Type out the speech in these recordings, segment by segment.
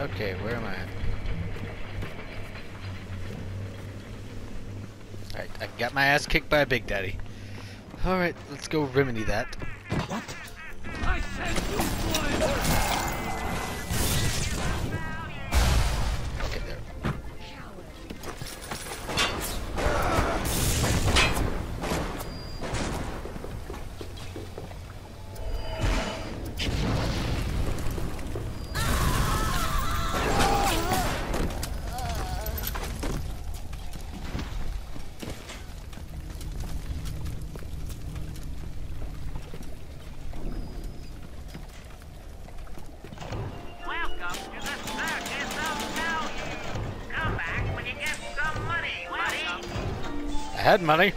Okay, where am I at? Alright, I got my ass kicked by a Big Daddy. Alright, let's go remedy that. What? Had money.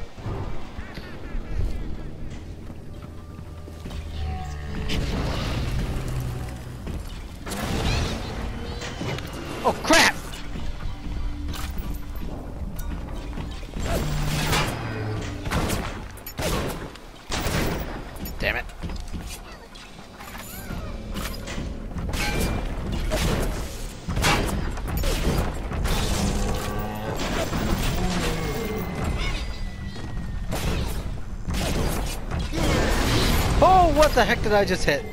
The heck did I just hit?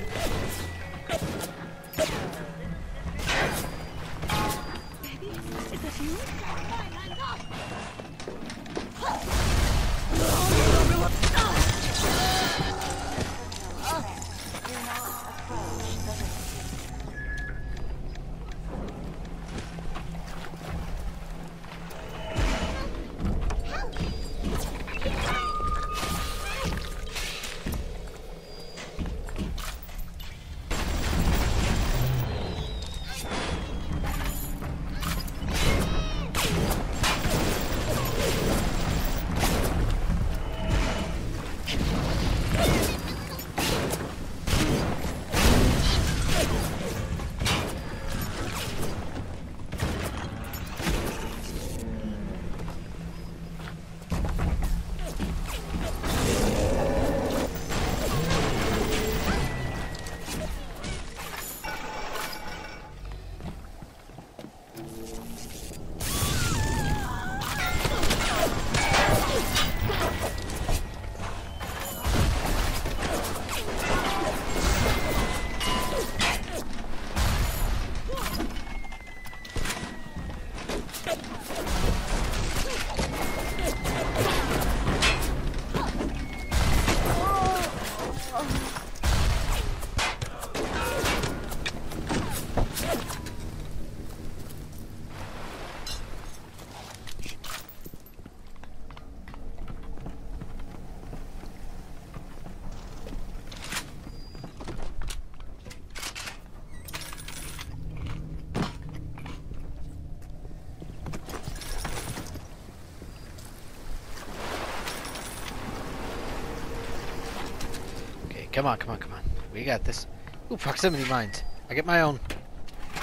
Come on, come on, come on. We got this. Ooh, proximity mines. I get my own.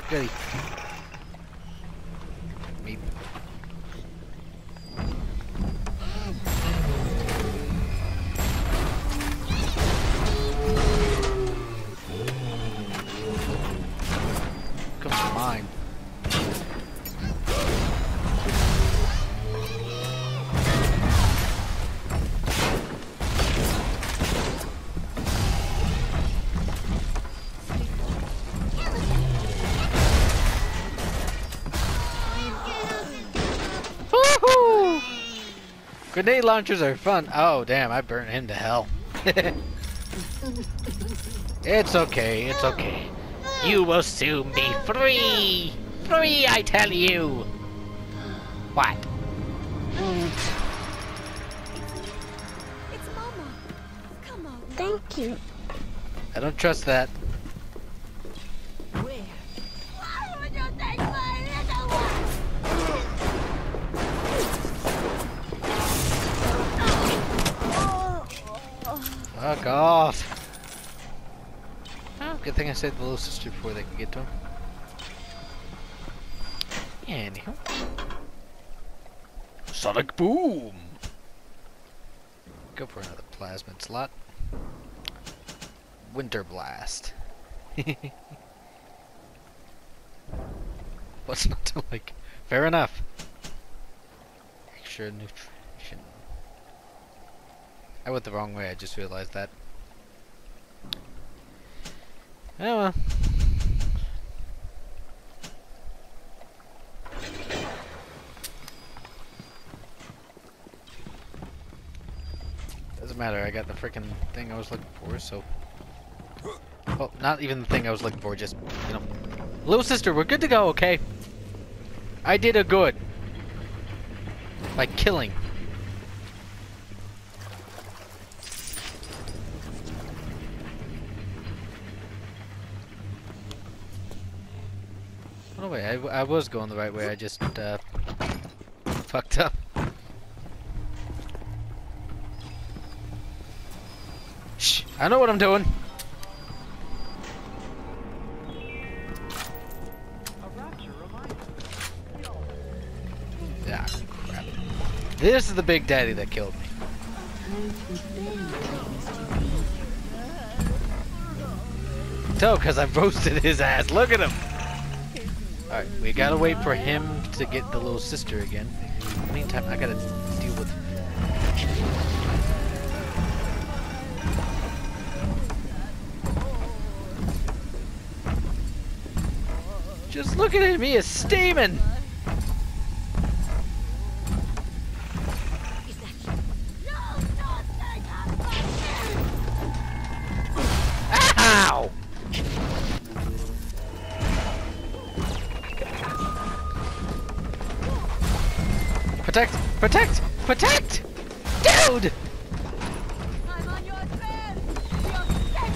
Goody. Me. Comes to mine. Grenade launchers are fun. Oh, damn, I burned him to hell. it's okay, it's okay. You will soon be free! Free, I tell you! What? It's Mama. Come on. Thank you. I don't trust that. Fuck off. Oh, good thing I saved the little sister before they could get to him. Anyhow. Sonic Boom! Go for another plasmid slot. Winter Blast. What's not to like? Fair enough. Extra nutrition. I went the wrong way, I just realized that. Oh well. Doesn't matter, I got the freaking thing I was looking for, so. Well, not even the thing I was looking for, just, you know. Little sister, we're good to go, okay? I did a good. By killing. Oh wait, I, I was going the right way, I just, uh, fucked up. Shh, I know what I'm doing. Ah, crap. This is the big daddy that killed me. So, because I roasted his ass. Look at him. Alright, we gotta wait for him to get the little sister again. In the meantime, I gotta deal with... Just looking at me is steaming! Protect! Protect! Dude! I'm on your trail! You're dead!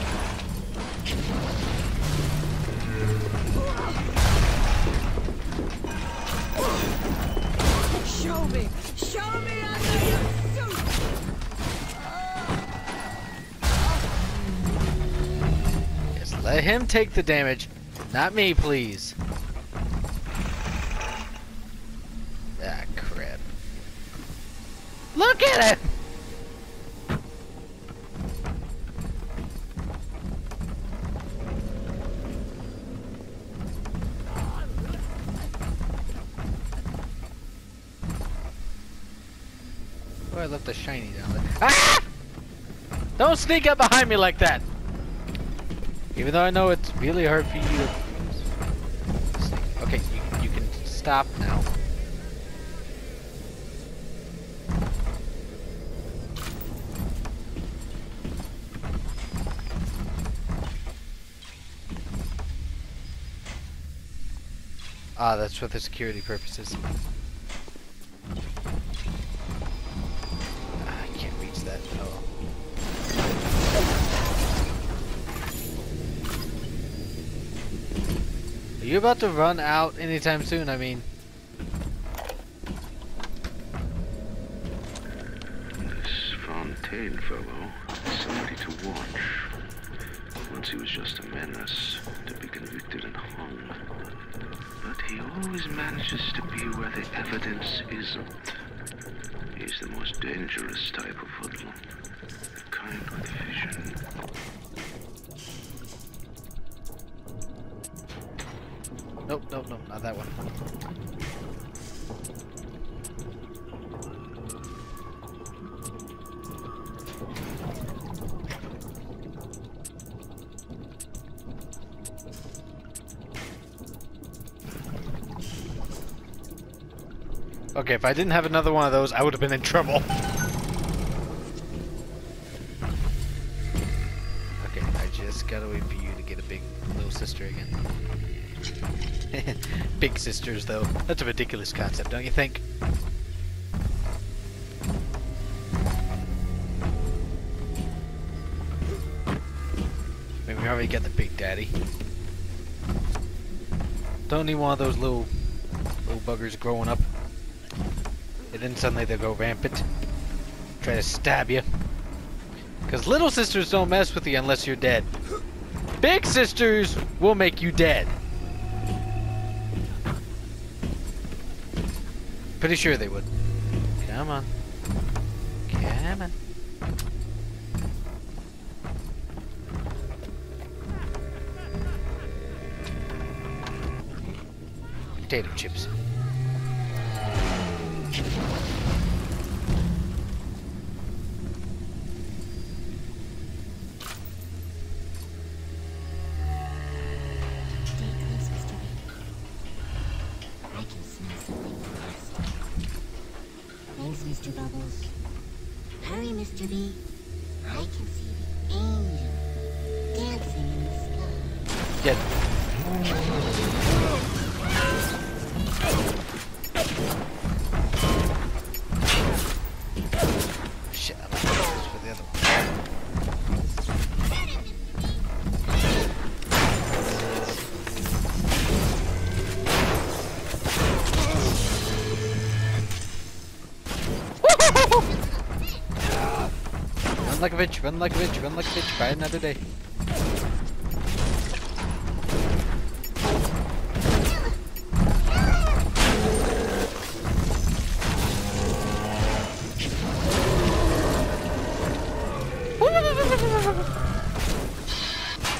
Show me! Show me under your suit! Just let him take the damage, not me, please. I left a shiny down there. Ah! Don't sneak up behind me like that! Even though I know it's really hard for you to... Okay, you, you can stop now. Ah, that's for the security purposes. Are you about to run out anytime soon? I mean, This Fontaine fellow somebody to watch. Once he was just a menace, to be convicted and hung. But he always manages to be where the evidence isn't. He's the most dangerous type of hoodlum. The kind with not that one. Okay, if I didn't have another one of those, I would have been in trouble. though. That's a ridiculous concept, don't you think? I mean, we already got the big daddy. Don't need one of those little little buggers growing up. And then suddenly they go rampant. Try to stab you. Because little sisters don't mess with you unless you're dead. Big sisters will make you dead. Pretty sure they would. Come on. Come on. potato chips. Bitch, run like a bitch, run like a bitch, try another day.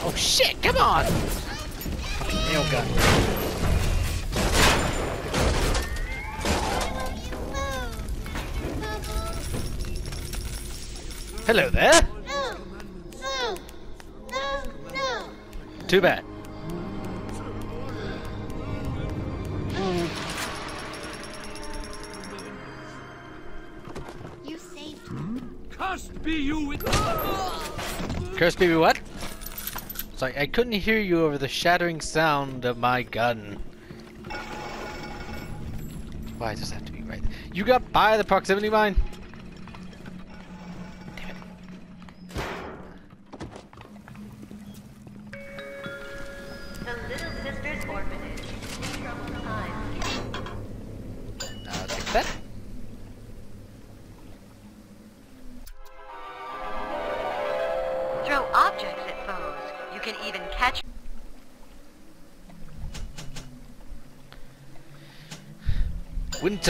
Oh shit, come on! Nail gun. Hello there! No! No! No! No! Too bad. You saved me. Hmm? Cursed be you with Curse baby what? Sorry, I couldn't hear you over the shattering sound of my gun. Why does that have to be right? You got by the proximity mine?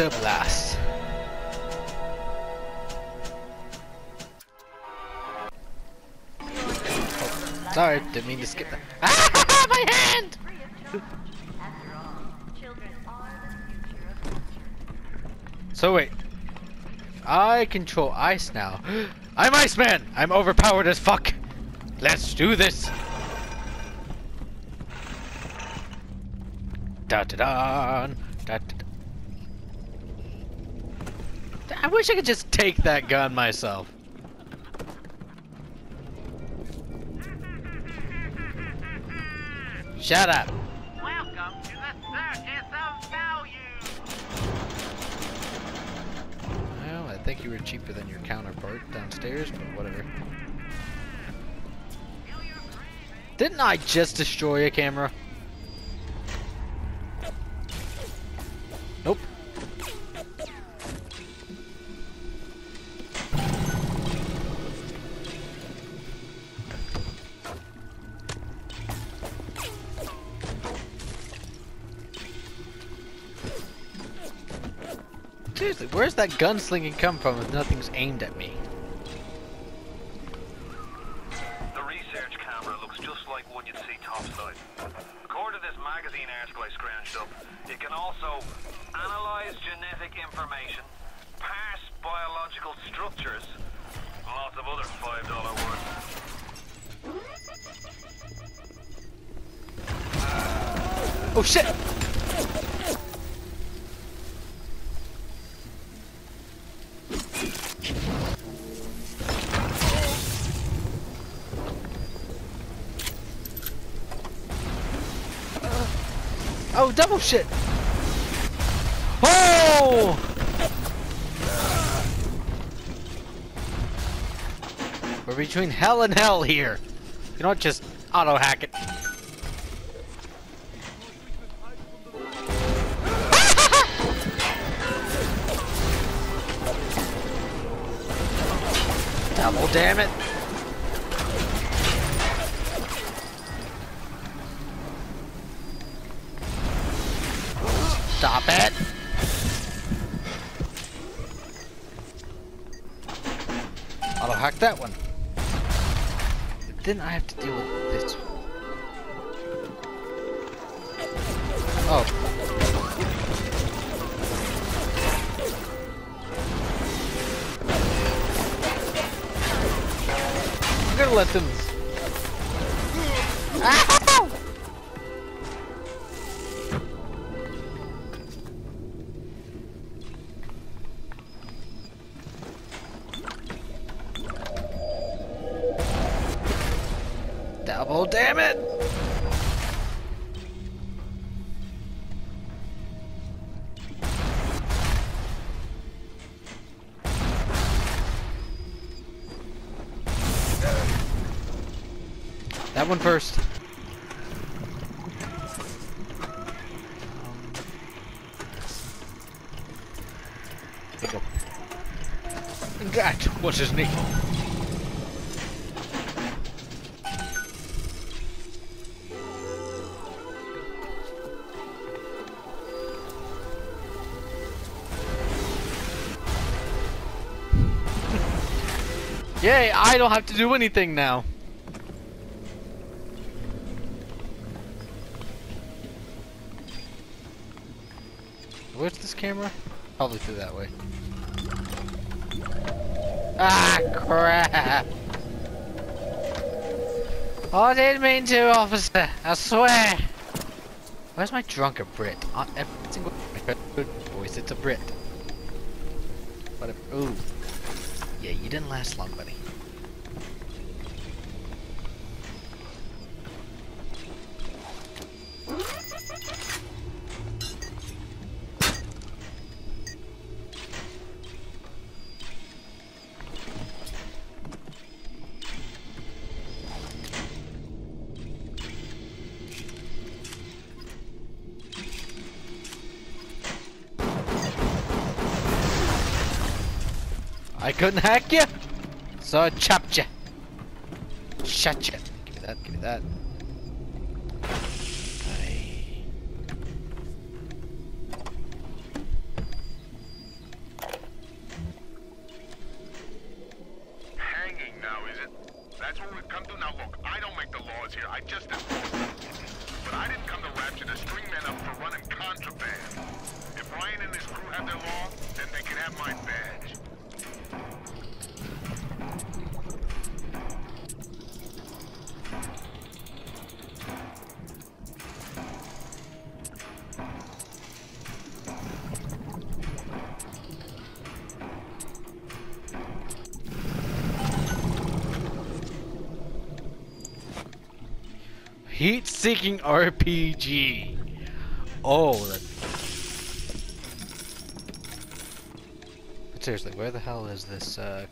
Winter Blast. Oh, sorry, didn't mean to skip that. Ah, my hand! So wait, I control ice now. I'm Iceman. I'm overpowered as fuck. Let's do this. Da da da. Da da. da. I wish I could just take that gun myself. Shut up. Welcome to the Circus of Value. Well, I think you were cheaper than your counterpart downstairs, but whatever. Didn't I just destroy a camera? Where's that gunslinging come from if nothing's aimed at me? Between hell and hell here. You what? Just auto hack it. Double damn it. Stop it. Auto hack that one. Then I have to deal with this. Oh. I'm gonna let them... Ah! One first. That was his name. Yay, I don't have to do anything now. I didn't mean to, officer. I swear. Where's my drunker Brit? On every single voice, it's a Brit. Whatever. Ooh. Yeah, you didn't last long, buddy. I couldn't hack you, so I chopped you. Shut you. Give me that, give me that. Heat-seeking RPG. Oh, that... But seriously, where the hell is this uh,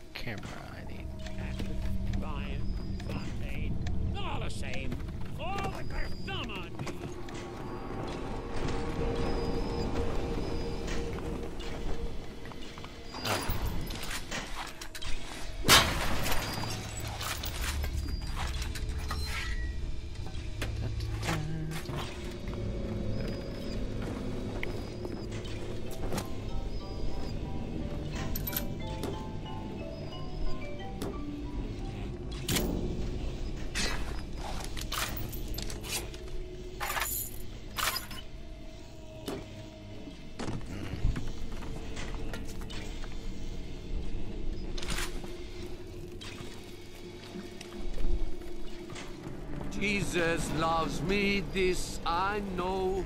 Jesus loves me, this I know,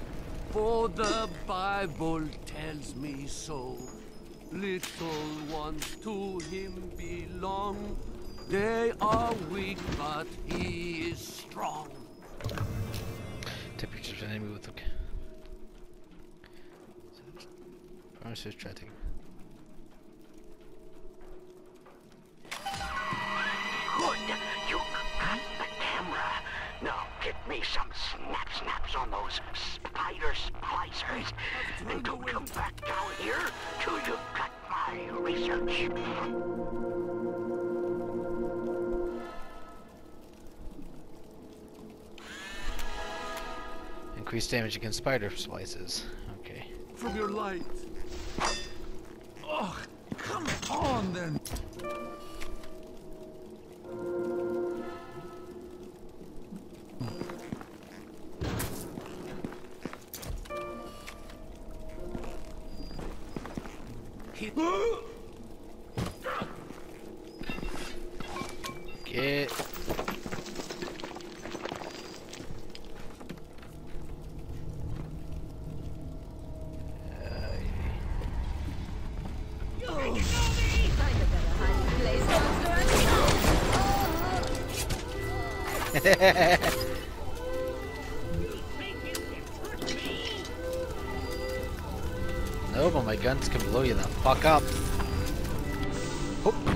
for the Bible tells me so. Little ones to him belong. They are weak, but he is strong. Of enemy with the. Promises chatting. Good. Damage against spider splicers. Okay. From your light. Oh, come on then. no, but my guns can blow you the fuck up. Oh.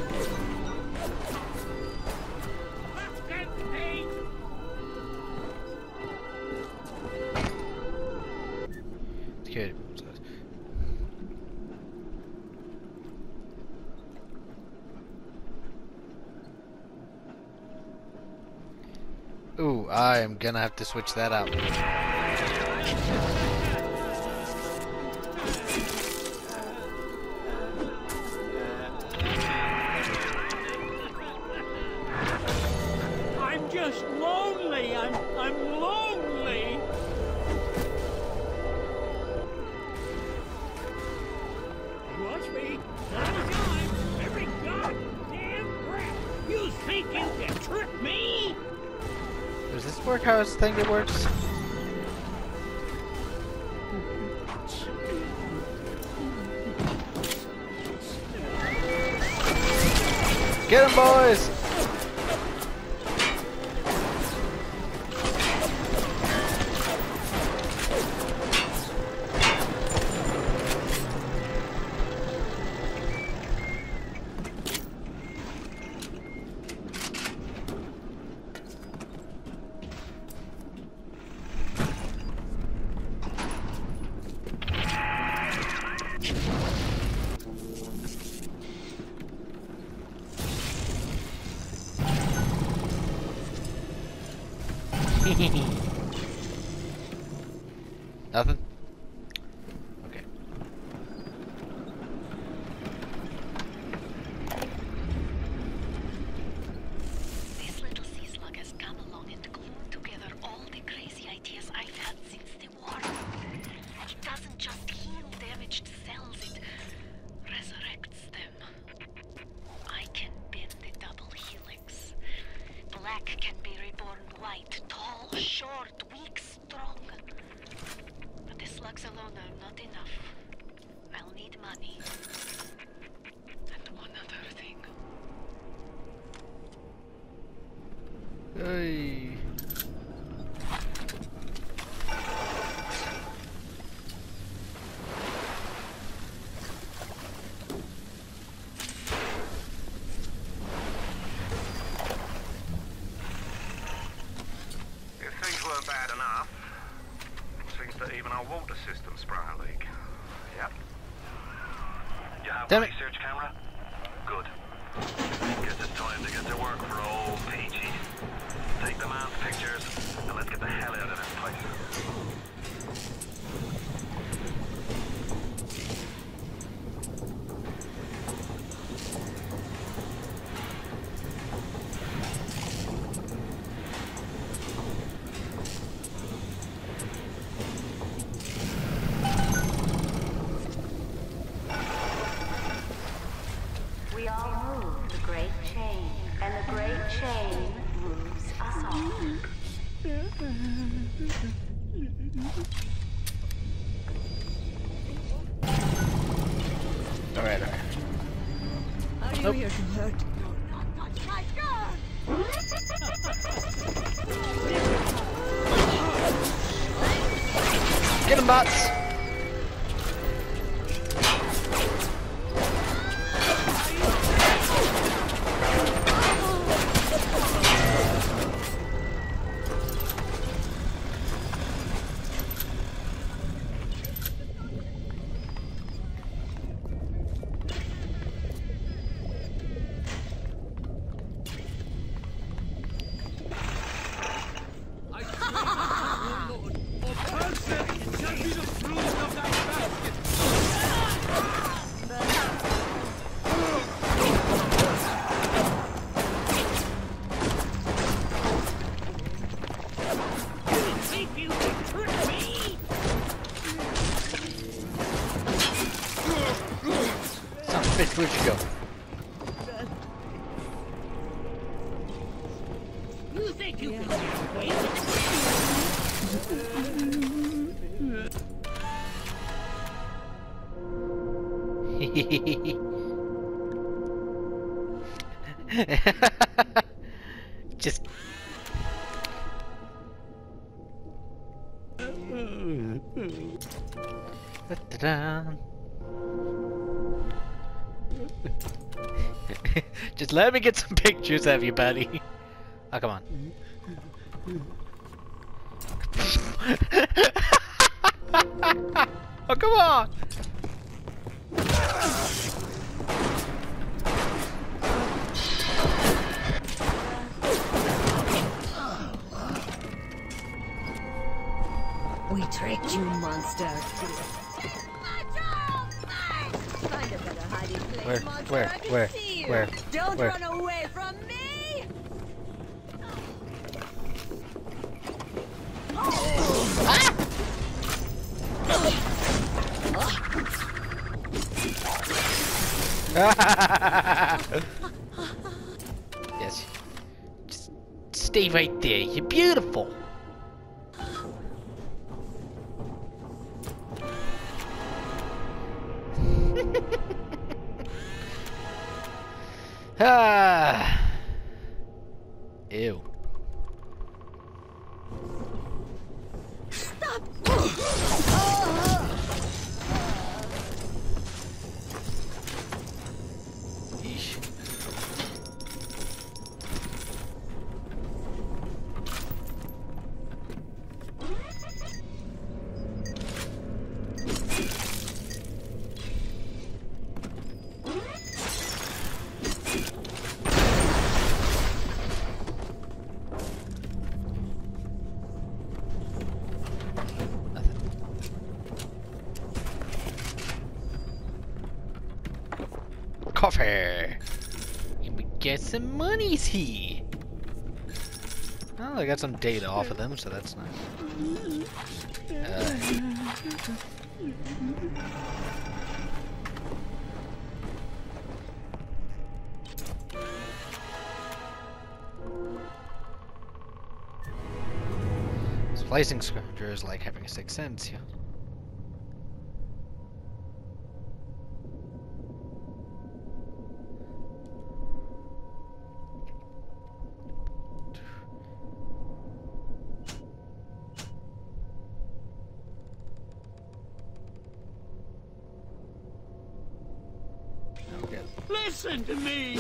gonna have to switch that up. combats. Let me get some pictures of you, buddy. Oh, come on. oh, come on! We tricked you, monster. Find a better hiding place, Where? Where? Where? Where? Don't Where? run away from me. yes. Just stay right there. You're beautiful. Monies here! Oh, I got some data off of them, so that's nice. Uh, Splicing scripture is like having sixth sense, yeah. Okay. Listen to me.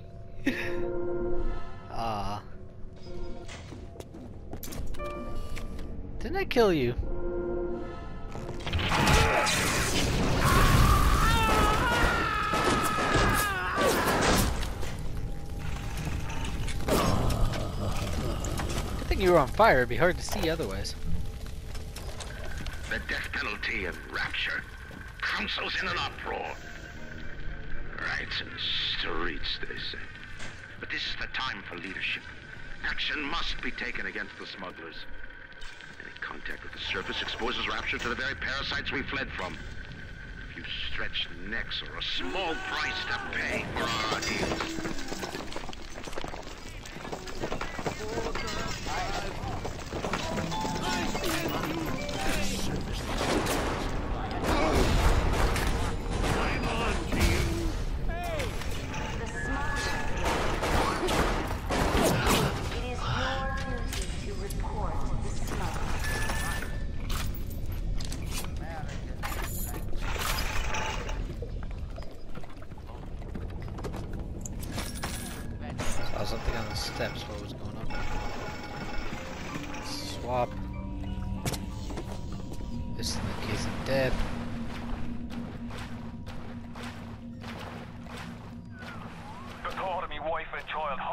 Ah. Didn't I kill you? You were on fire, it'd be hard to see otherwise. The death penalty and rapture. Council's in an uproar. Riots in the streets, they say. But this is the time for leadership. Action must be taken against the smugglers. Any contact with the surface exposes rapture to the very parasites we fled from. A few stretched necks or a small price to pay for our ideals.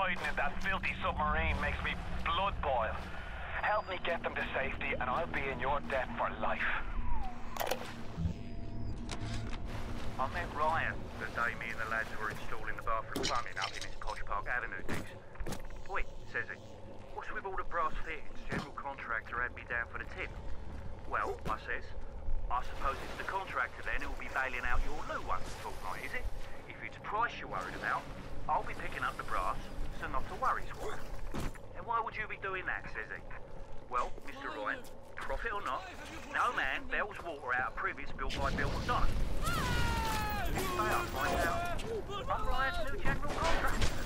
Hiding in that filthy submarine makes me blood boil. Help me get them to safety and I'll be in your debt for life. I met Ryan the day me and the lads were installing the bathroom plumbing up in his Posh Park Avenue digs. Wait, says he. What's with all the brass fittings? General contractor had me down for the tip. Well, I says, I suppose it's the contractor then who will be bailing out your loo new one fortnight, is it? If it's price you're worried about, I'll be picking up the brass, so not to worry, Squire. And why would you be doing that, says he? Well, Mr. Ryan, profit or not, no man bails water out of privies built by Bill McDonough. Stay up, find out. I'm Ryan's new general contractor.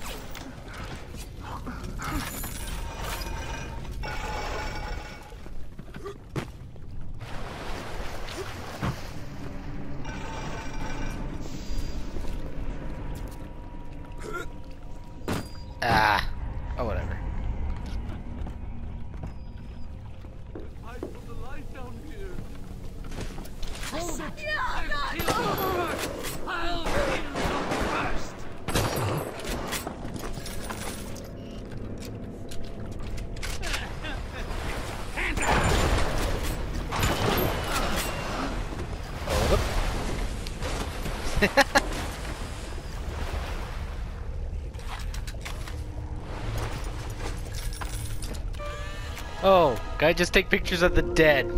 Guy just take pictures of the dead.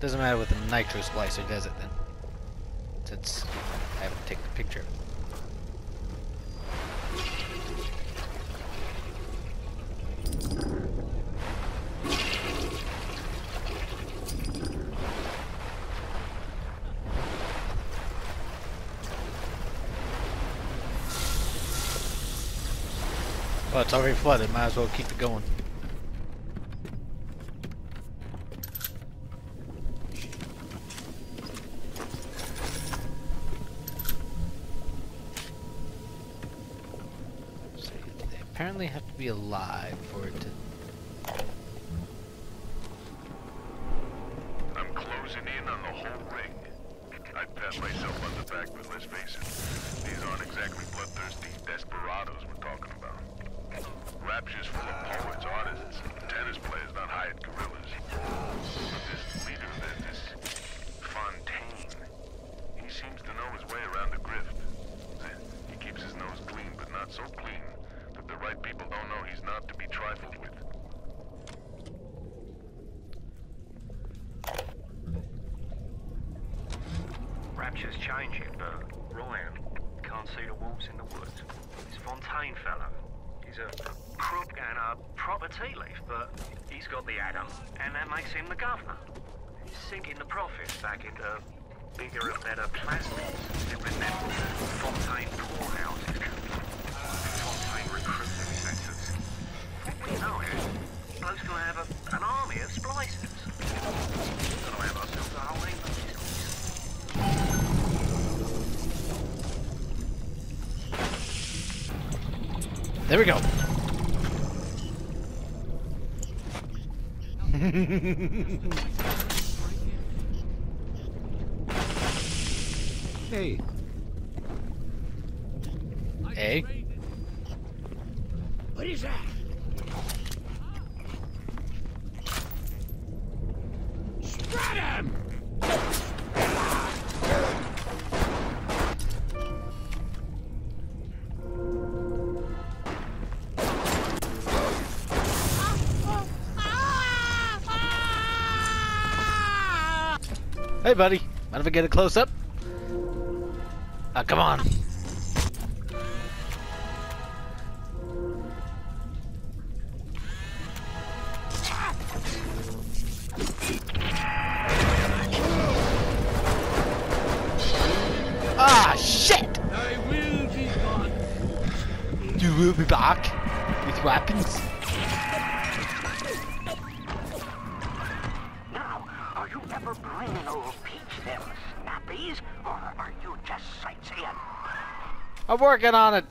Doesn't matter with the nitro splicer, does it then? Since I haven't taken a picture. Well, it's already flooded. Might as well keep it going. Apparently have to be alive for it to. I'm closing in on the whole ring. I'd pat myself on the back, but let's face it, these aren't exactly bloodthirsty desperados we're talking about. Rapture's full of poets, artists, and tennis players, not hired gorillas. But this leader of theirs, this Fontaine, he seems to know his way around the grift. He keeps his nose clean, but not so clean that the right people don't know he's not to be trifled with. Rapture's changing, but Ryan can't see the wolves in the woods. This Fontaine fellow, he's a crook and a proper tea leaf, but he's got the Adam, and that makes him the governor. Sinking the profits back into bigger and better plasmids. And remember, Fontaine poorhouses. Fontaine recruiting centers. We know it. Bloke's gonna have a, an army of splicers. Gonna have ourselves a whole heap of There we go. Hey, A. what is that? Hey, buddy. Mind if I get a close up? Ah, come on. Working on it.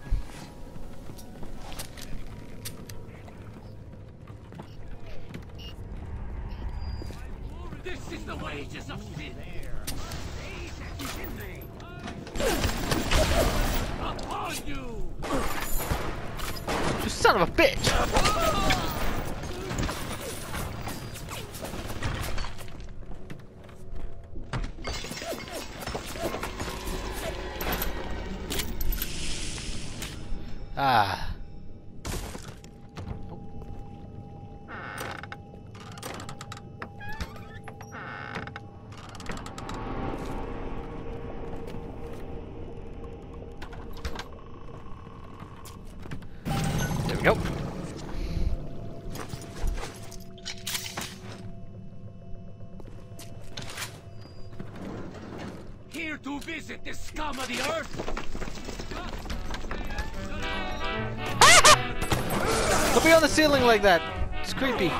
scum of the earth! Don't be on the ceiling like that. It's creepy.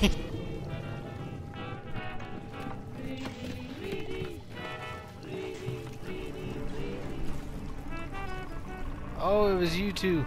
oh, it was you two.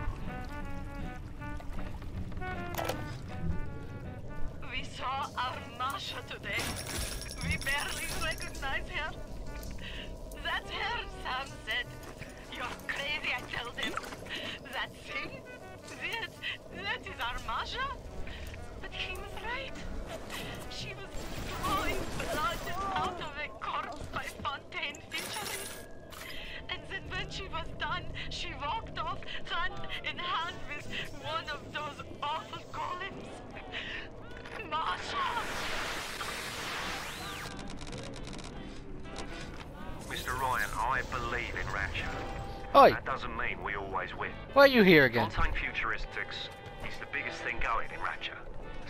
are you here again? Fontaine Futuristics is the biggest thing going in Rapture.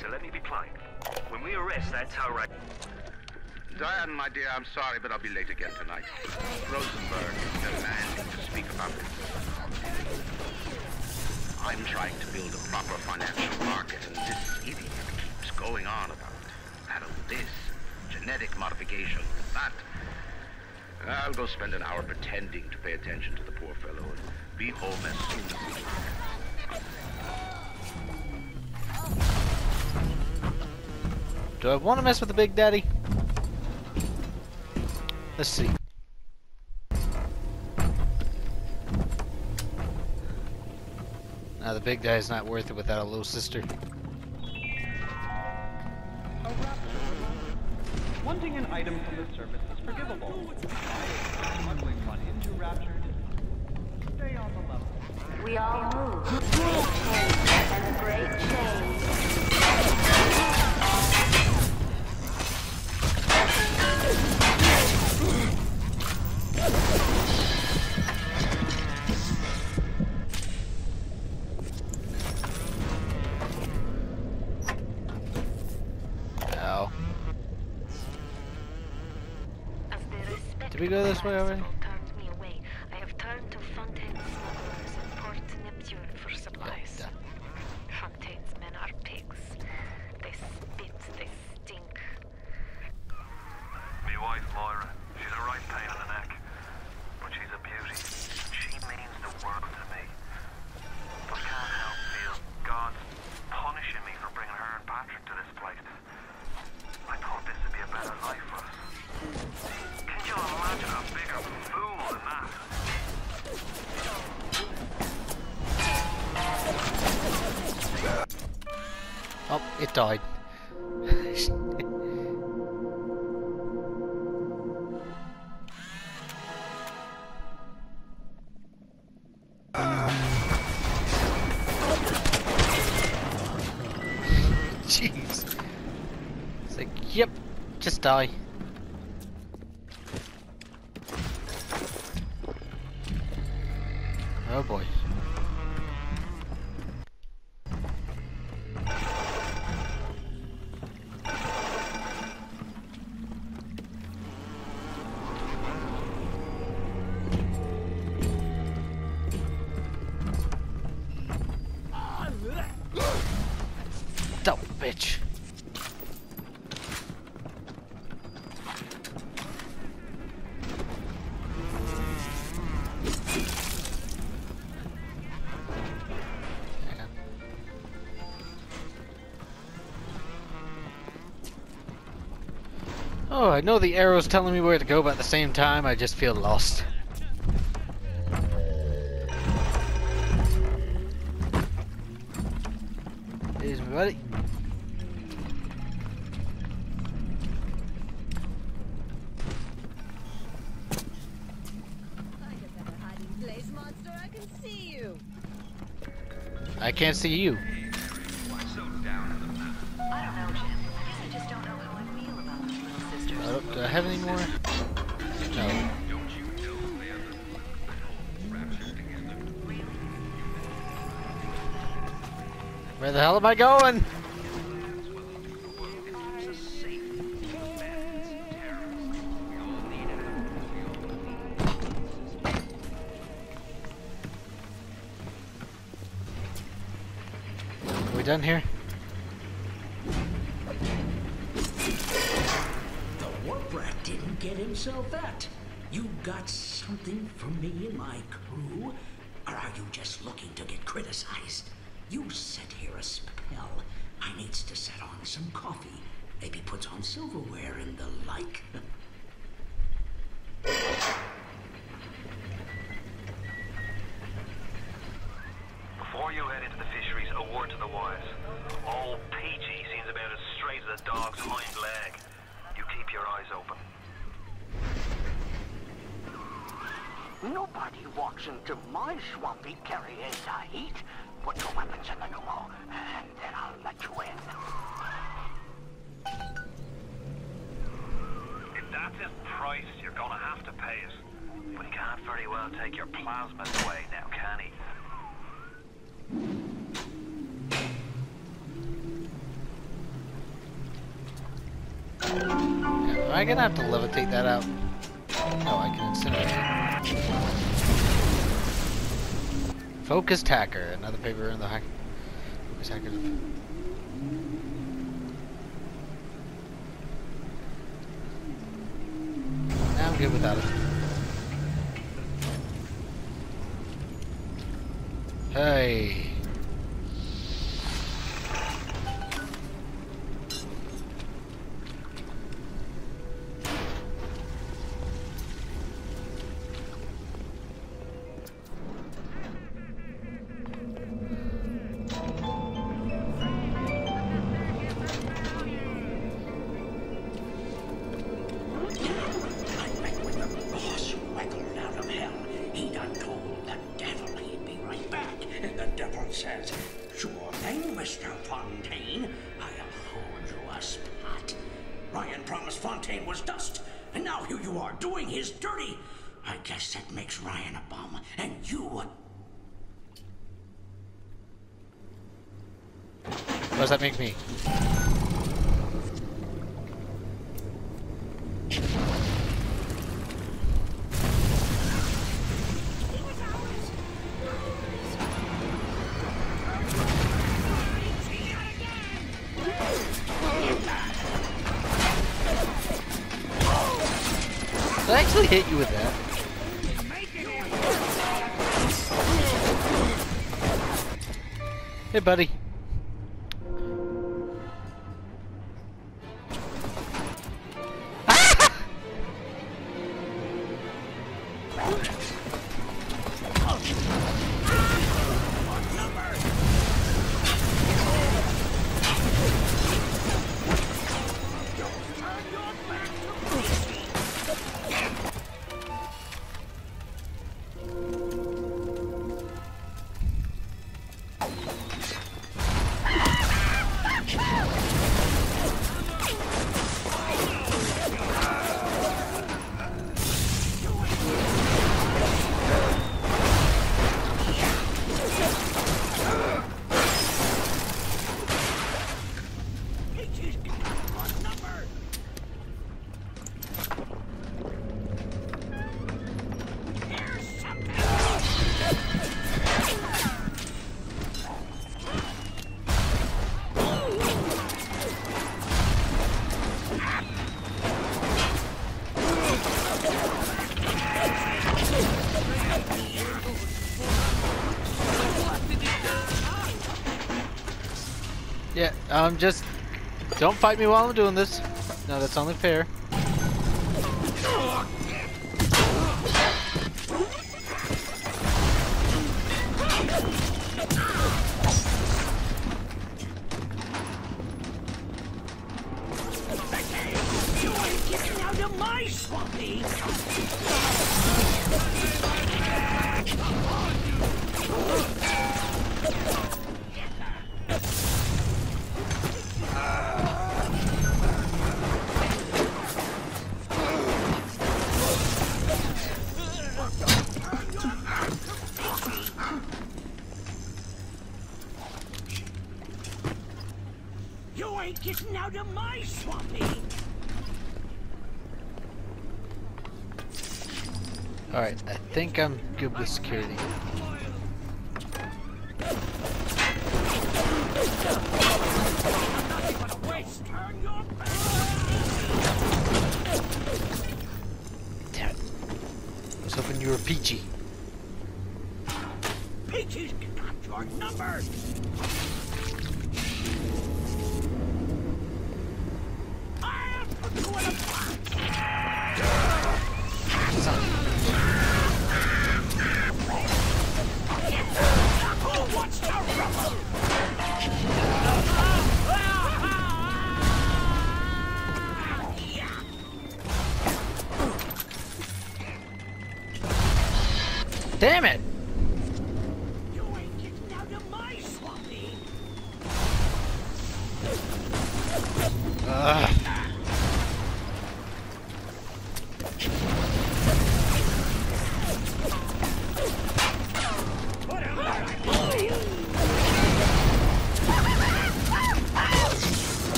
So let me be plain. When we arrest that tow Diane, my dear, I'm sorry, but I'll be late again tonight. Rosenberg is no man to speak about it. I'm trying to build a proper financial market, and this idiot keeps going on about battle this, genetic modification, that. I'll go spend an hour pretending to pay attention to the poor fellow and Beholden. Do I want to mess with the Big Daddy? Let's see. Now the Big Daddy's not worth it without a little sister. Wanting an item from the surface is forgivable. Smuggling one into Rapture Stay on the level. We all move. Great change and great change. Did we go this way already? Bitch. Oh, I know the arrow's telling me where to go, but at the same time, I just feel lost. Sisters. I guess I just don't, know how I feel about those little sisters. do I have any more? No. Where the hell am I going? As straight as a dog's hind leg. You keep your eyes open. Nobody walks into my swampy carrying the heat. Put your weapons in the pneumo, and then I'll let you in. If that's his price, you're gonna have to pay it. He can't very well take your plasmids away now, can he? Am I gonna have to levitate that out? No, I can incinerate it. Focused hacker, another paper in the hack. Focus hacker. Now I'm good without it. Hey. Actually hit you with that? Hey, buddy. I'm just... Don't fight me while I'm doing this. No, that's only fair. My swampy! Alright, I think I'm good with security.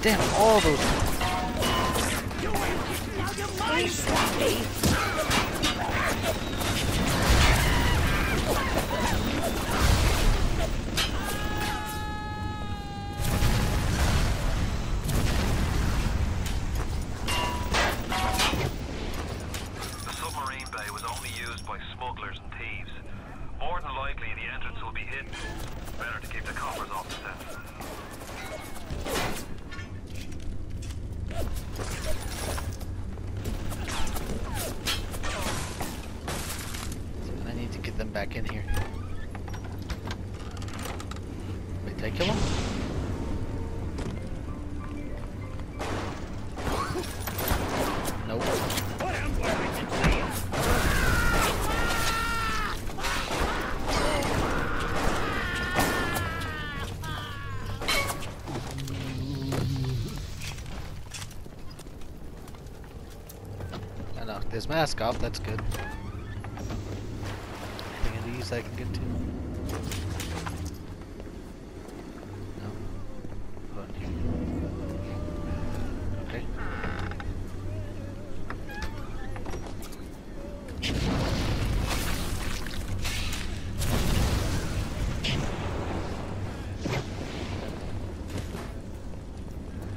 Damn, all those. Mask off, that's good. Anything of these I can get to? No? Okay.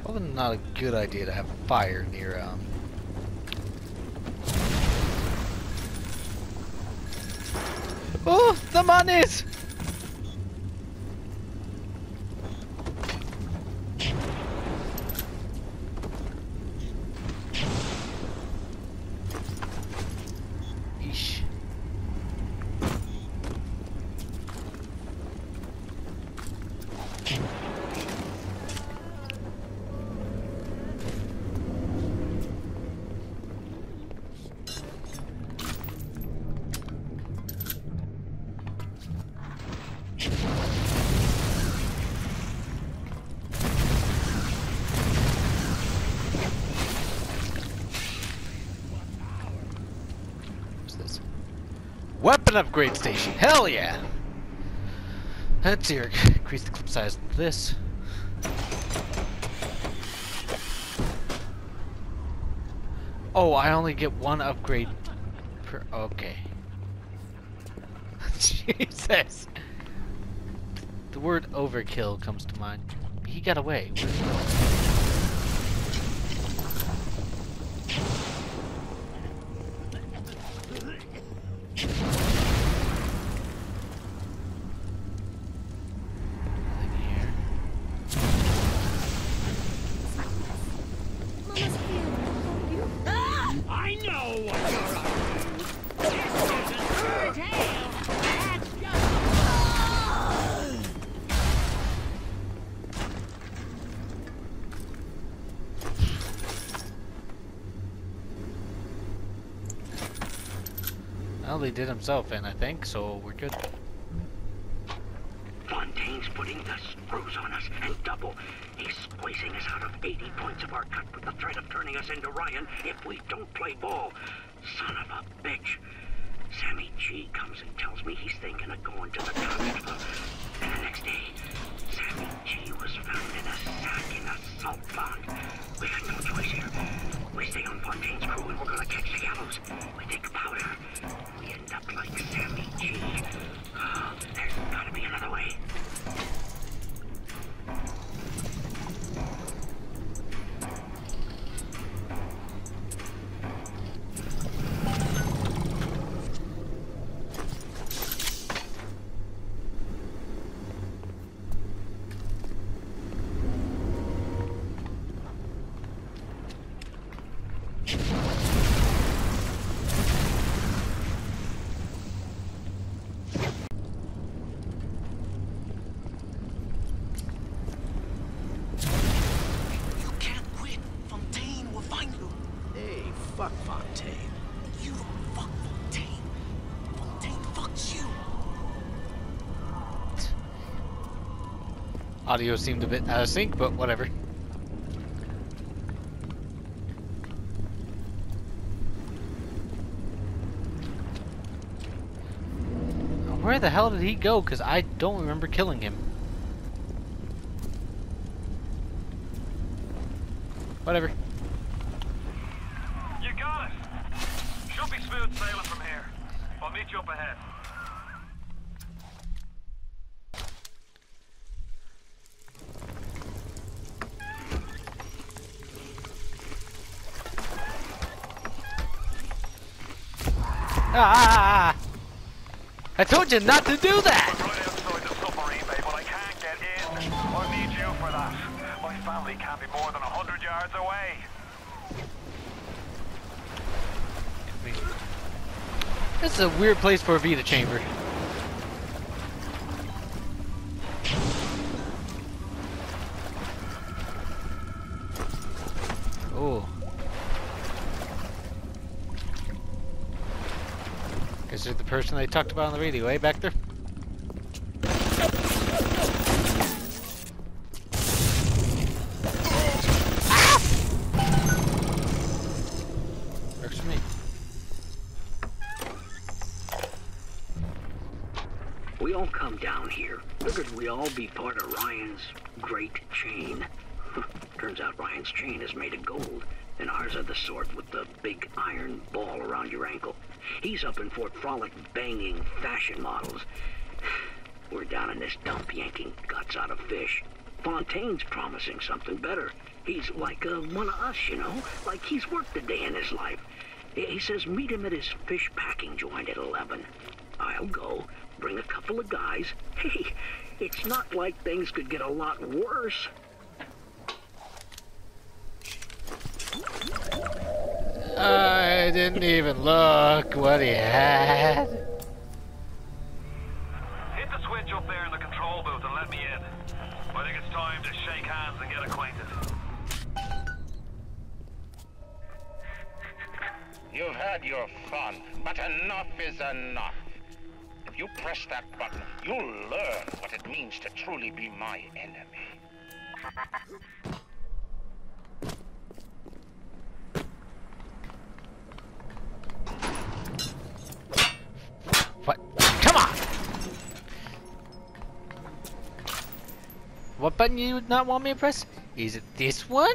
Probably not a good idea to have fire near um Oh, the monies! Eesh. What's this? Weapon upgrade station. Hell yeah! Let's see. Increase the clip size of this. Oh, I only get one upgrade per. Okay. Jesus. The word overkill comes to mind. He got away. Did himself in, I think, so we're good. Fontaine's putting the screws on us, and double. He's squeezing us out of 80 points of our cut with the threat of turning us into Ryan if we don't play ball. Son of a bitch. Sammy G comes and tells me he's thinking of going to the constable. And the next day, Sammy G was found in a sack in a salt pond. We got no choice here. We stay on Fontaine's crew and we're gonna catch the gallows. We take powder. Up like Sammy G. Oh, there's Audio seemed a bit out of sync, but whatever. Where the hell did he go? Because I don't remember killing him. Whatever. You got it. Should be smooth sailing from here. I'll meet you up ahead. Ah! I told you not to do that! Right outside the submarine bay, but I can't get in. I need you for that. My family can't be more than a hundred yards away. This is a weird place for a Vita chamber. Person they talked about on the radio, eh, back there? Works me. We all come down here. Figured we all be part of Ryan's great chain. Turns out Ryan's chain is made of gold, and ours are the sort with the big iron ball around your ankle. Up in Fort Frolic banging fashion models. We're down in this dump yanking guts out of fish. Fontaine's promising something better. He's like uh, one of us, you know? Like he's worked a day in his life. He he says meet him at his fish packing joint at 11. I'll go, bring a couple of guys. Hey, it's not like things could get a lot worse. I didn't even look what he had. Hit the switch up there in the control booth and let me in. I think it's time to shake hands and get acquainted. You've had your fun, but enough is enough. If you press that button, you'll learn what it means to truly be my enemy. What button you would not want me to press? Is it this one?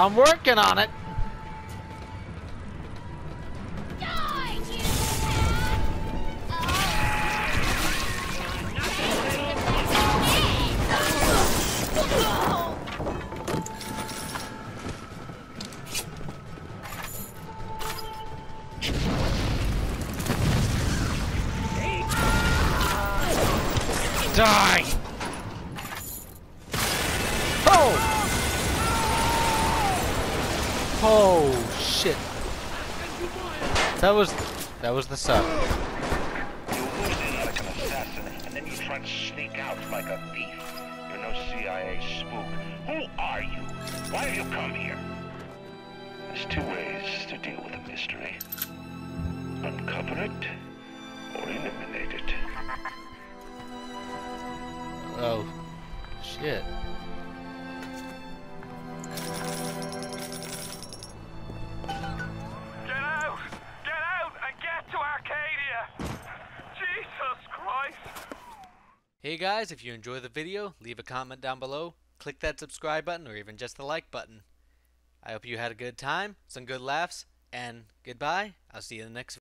I'm working on it. if you enjoy the video, leave a comment down below, click that subscribe button or even just the like button. I hope you had a good time, some good laughs, and goodbye. I'll see you in the next video.